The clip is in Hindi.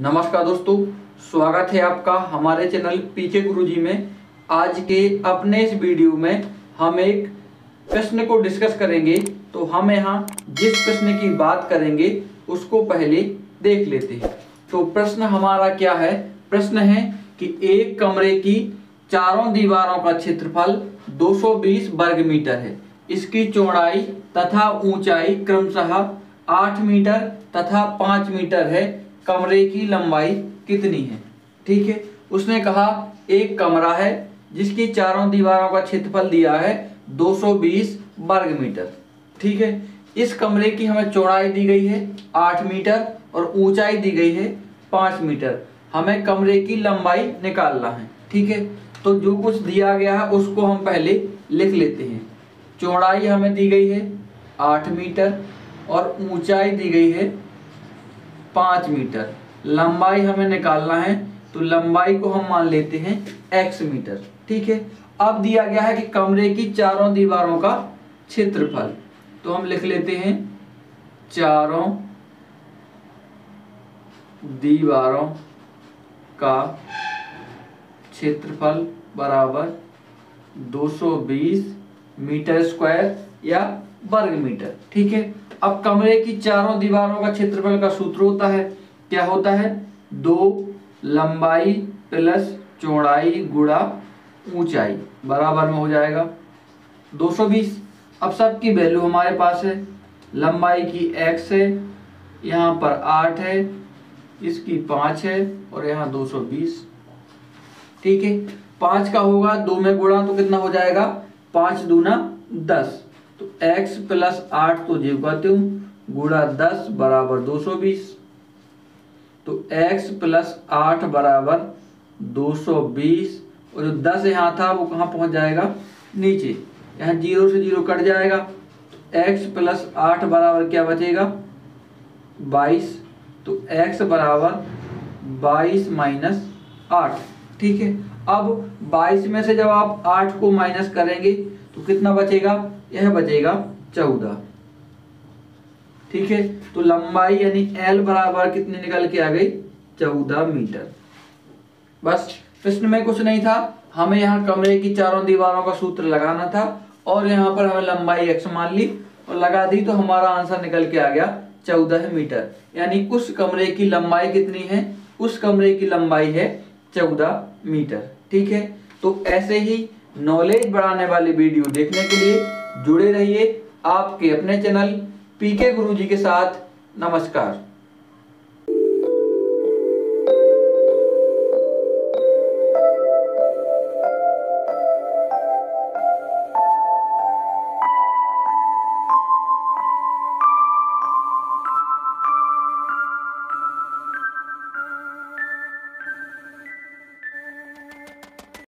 नमस्कार दोस्तों, स्वागत है आपका हमारे चैनल पीके गुरुजी में। आज के अपने इस वीडियो में हम एक प्रश्न को डिस्कस करेंगे। तो हम यहाँ जिस प्रश्न की बात करेंगे, उसको पहले देख लेते हैं। तो प्रश्न हमारा क्या है? प्रश्न है कि एक कमरे की चारों दीवारों का क्षेत्रफल 220 वर्ग मीटर है। इसकी चौड़ाई तथा ऊंचाई क्रमशः 8 मीटर तथा 5 मीटर है। कमरे की लंबाई कितनी है? ठीक है? उसने कहा, एक कमरा है, जिसकी चारों दीवारों का क्षेत्रफल दिया है 220 वर्ग मीटर। ठीक है? इस कमरे की हमें चौड़ाई दी गई है 8 मीटर और ऊंचाई दी गई है 5 मीटर। हमें कमरे की लंबाई निकालना है। ठीक है? तो जो कुछ दिया गया है, उसको हम पहले लिख लेते हैं। चौड़ाई हमें दी गई है 8 मीटर और ऊंचाई दी गई है पाँच मीटर। लंबाई हमें निकालना है तो लंबाई को हम मान लेते हैं एक्स मीटर, ठीक है? अब दिया गया है कि कमरे की चारों दीवारों का क्षेत्रफल। तो हम लिख लेते हैं, चारों दीवारों का क्षेत्रफल बराबर 220 मीटर स्क्वायर या वर्ग मीटर, ठीक है? अब कमरे की चारों दीवारों का क्षेत्रफल का सूत्र होता है। क्या होता है? दो, लंबाई प्लस चौड़ाई गुड़ा ऊंचाई। बराबर में हो जाएगा। 220 अब सब की वैल्यू हमारे पास है। लंबाई की x है, यहाँ पर 8 है, इसकी 5 है और यहाँ 220 ठीक है? पाँच का होगा दो में गुणा तो कितना हो जाएगा? पाँच दूना दस। तो x प्लस आठ तो जीव कहते हूँ गुड़ा दस बराबर दो सौ बीस। तो x प्लस आठ बराबर दो सौ बीस, और जो दस यहाँ था वो कहाँ पहुँच जाएगा? नीचे। यहाँ ज़ीरो से ज़ीरो कट जाएगा। तो x प्लस आठ बराबर क्या बचेगा? बाईस। तो x बराबर बाईस माइनस आठ। ठीक है? अब बाईस में से जब आप आठ को माइनस करेंगे तो कितना बचेगा? यह बचेगा चौदह। ठीक है? तो लंबाई यानी एल बराबर कितनी निकल के आ गई? चौदह मीटर। बस, प्रश्न में कुछ नहीं था। हमें यहाँ कमरे की चारों दीवारों का सूत्र लगाना था और यहाँ पर हमें लंबाई एक्स मान ली और लगा दी तो हमारा आंसर निकल के आ गया चौदह मीटर। यानी उस कमरे की लंबाई कितनी है? उस कमरे की लंबाई है चौदह मीटर। ठीक है? तो ऐसे ही नॉलेज बढ़ाने वाली वीडियो देखने के लिए जुड़े रहिए आपके अपने चैनल पीके गुरुजी के साथ। नमस्कार।